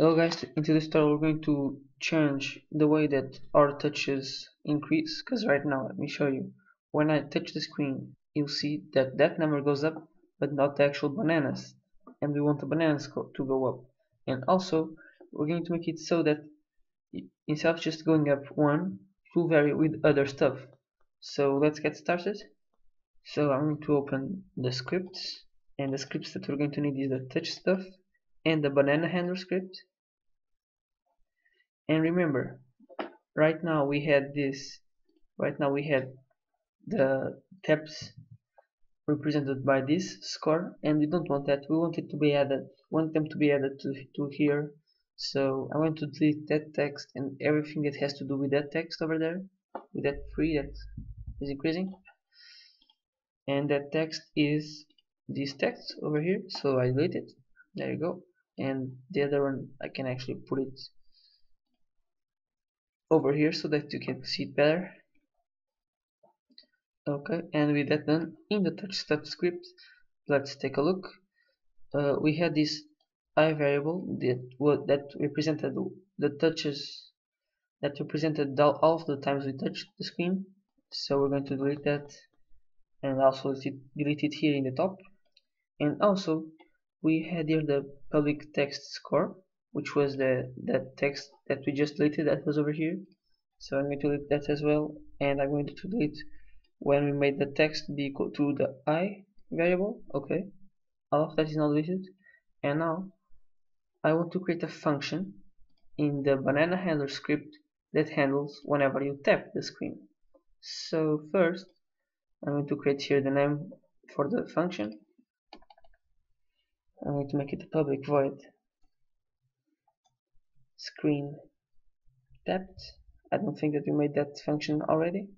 Hello guys, into this tutorial we're going to change the way that our touches increase because right now let me show you. When I touch the screen you'll see that that number goes up but not the actual bananas. And we want the bananas to go up. And also we're going to make it so that instead of just going up one it will vary with other stuff. So let's get started. So I'm going to open the scripts. And the scripts that we're going to need is the touch stuff and the banana handler script and remember right now we had this right now we had the taps represented by this score and we don't want that. We want it to be added want them to be added to, to here. So I want to delete that text and everything that has to do with that text over there with that free that is increasing. And that text is this text over here. So I delete it. There you go. And the other one I can actually put it over here so that you can see it better. Okay and with that done in the touch stuff script let's take a look. Uh, we had this i variable that that represented the touches that represented all of the times we touched the screen. So we're going to delete that and also delete it here in the top. And also we had here the public text score which was the that text that we just deleted that was over here. So I'm going to delete that as well. And I'm going to delete when we made the text be equal to the i variable. Okay. All of that is now deleted. And now I want to create a function in the banana handler script that handles whenever you tap the screen. So first I'm going to create here the name for the function. I'm going to make it a public void screen tapped I don't think that we made that function already.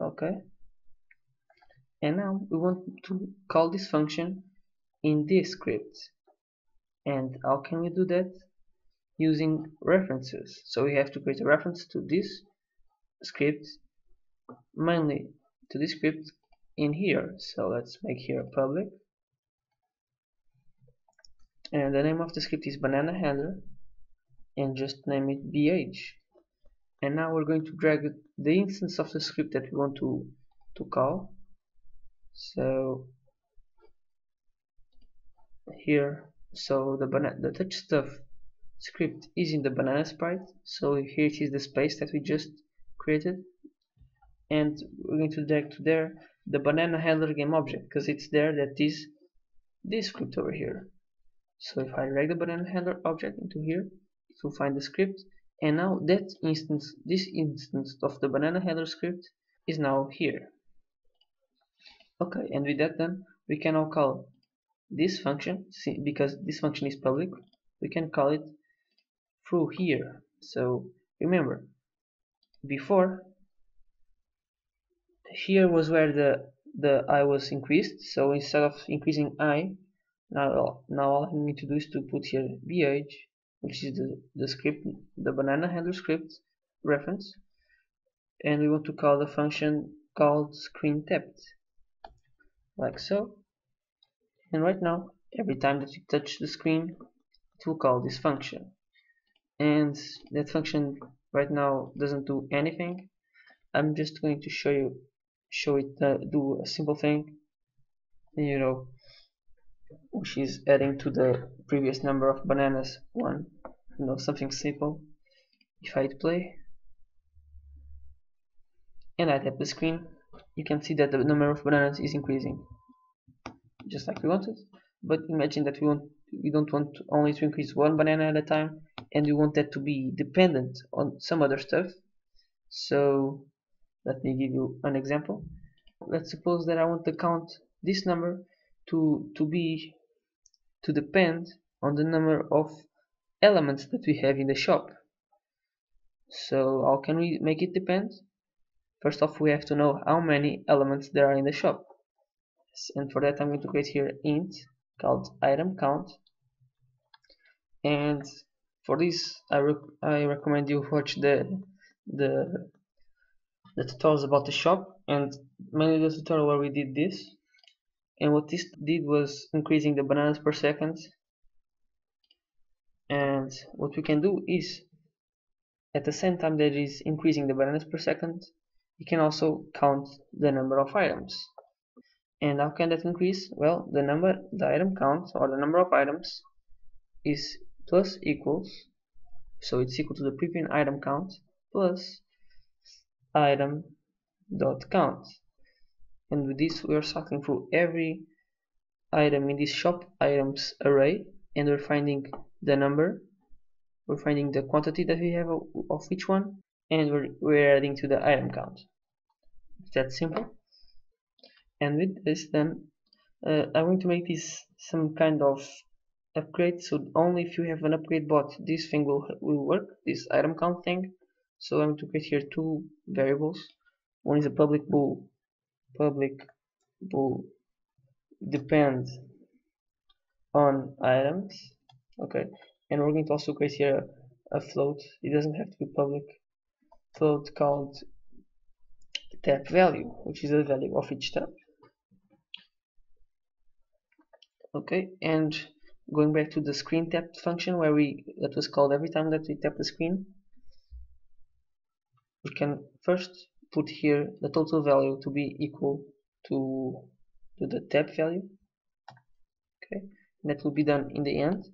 Okay. And now we want to call this function in this script. And how can we do that? Using references. So we have to create a reference to this script mainly to this script in here. So let's make here public. And the name of the script is banana handler and just name it bh and now we're going to drag the instance of the script that we want to to call. So here so the banana the touch stuff script is in the banana sprite. So here it is the space that we just created. And we're going to drag to there the banana handler game object because it's there that is this script over here. So if I drag the banana handler object into here it will find the script. And now that instance this instance of the banana handler script is now here. Okay and with that done we can now call this function because this function is public we can call it through here. So remember before here was where the the i was increased. So instead of increasing i now now all I need to do is to put here bh which is the, the script, the banana handler script reference, and we want to call the function called screen tapped, like so. And right now, every time that you touch the screen, it will call this function. And that function right now doesn't do anything. I'm just going to show you, show it uh, do a simple thing. You know, which is adding to the previous number of bananas one you know something simple. If I hit play and I tap the screen you can see that the number of bananas is increasing just like we wanted. But imagine that we want we don't want only to increase one banana at a time and we want that to be dependent on some other stuff. So let me give you an example. Let's suppose that I want to count this number to to be to depend on the number of elements that we have in the shop. So how can we make it depend? First off we have to know how many elements there are in the shop. And for that I'm going to create here int called item count. And for this I, rec I recommend you watch the the the tutorials about the shop and mainly the tutorial where we did this. And what this did was increasing the bananas per second what we can do is at the same time that is increasing the bananas per second you can also count the number of items. And how can that increase? Well the number the item count or the number of items is plus equals so it's equal to the previous item count plus item dot count. And with this we are cycling through every item in this shop items array and we're finding the number we're finding the quantity that we have of each one and we're, we're adding to the item count. It's that simple. And with this then uh, I'm going to make this some kind of upgrade. So only if you have an upgrade bot this thing will, will work this item count thing. So I'm going to create here two variables. One is a public bool public bool depends on items. Okay and we're going to also create here a, a float it doesn't have to be public. Float called tap value which is the value of each tab okay and going back to the screen tap function where we that was called every time that we tap the screen we can first put here the total value to be equal to to the tap value. Okay and that will be done in the end.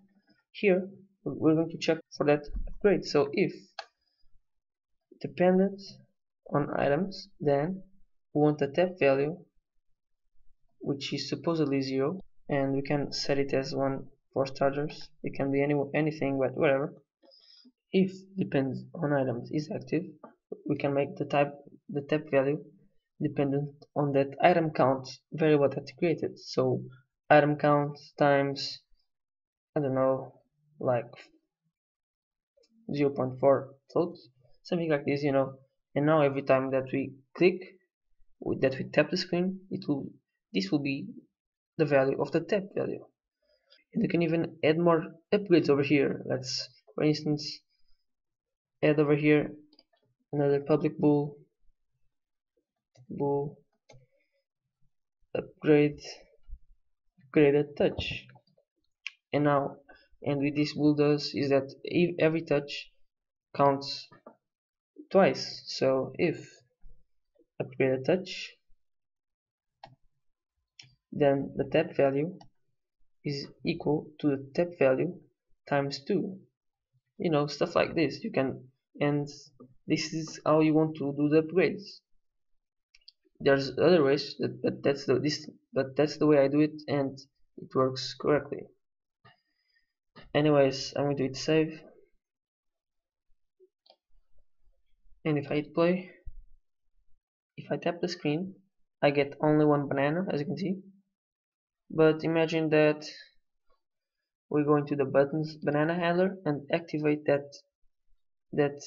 Here we're going to check for that upgrade. So if dependent on items then we want the tap value which is supposedly zero and we can set it as one for starters. It can be any anything but whatever. If depends on items is active we can make the type the tap value dependent on that item count variable that created. So item count times I don't know like 0.4 floats something like this you know. And now every time that we click that we tap the screen it will this will be the value of the tap value. And you can even add more upgrades over here. Let's for instance add over here another public bool bool upgrade upgraded touch. And now and what this bool does is that every touch counts twice. So if upgraded touch then the tap value is equal to the tap value times 2 you know stuff like this. You can and this is how you want to do the upgrades. There's other ways that, but that's the this but that's the way I do it and it works correctly anyways I'm going to hit save. And if I hit play if I tap the screen I get only one banana as you can see. But imagine that we go into the buttons banana handler and activate that that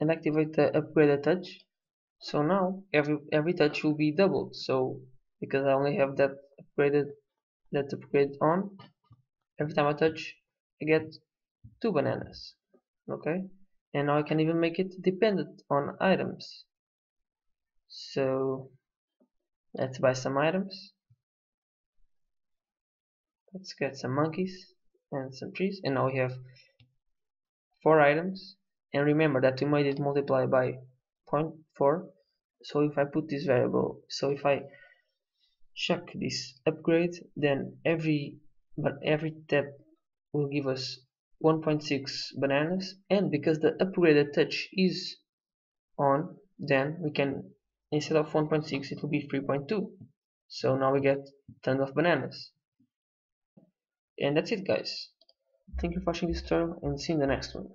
and activate the upgraded touch. So now every every touch will be doubled. So because I only have that upgraded that upgrade on every time I touch I get two bananas okay? And now I can even make it dependent on items. So let's buy some items. Let's get some monkeys and some trees. And now we have four items. And remember that we made it multiply by 0.4 so if I put this variable so if I check this upgrade then every but every tab will give us 1.6 bananas. And because the upgraded touch is on then we can instead of 1.6 it will be 3.2 so now we get tons of bananas. And that's it guys. Thank you for watching this tutorial and see you in the next one